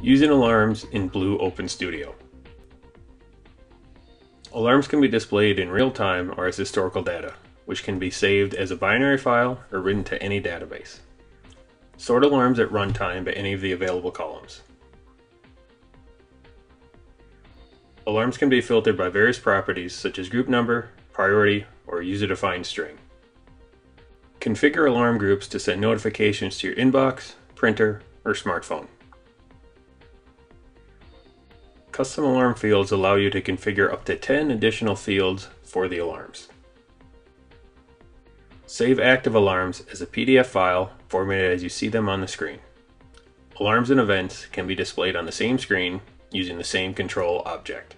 Using alarms in Blue Open Studio. Alarms can be displayed in real time or as historical data, which can be saved as a binary file or written to any database. Sort alarms at runtime by any of the available columns. Alarms can be filtered by various properties such as group number, priority, or user-defined string. Configure alarm groups to send notifications to your inbox, printer, or smartphone. Custom alarm fields allow you to configure up to 10 additional fields for the alarms. Save active alarms as a PDF file formatted as you see them on the screen. Alarms and events can be displayed on the same screen using the same control object.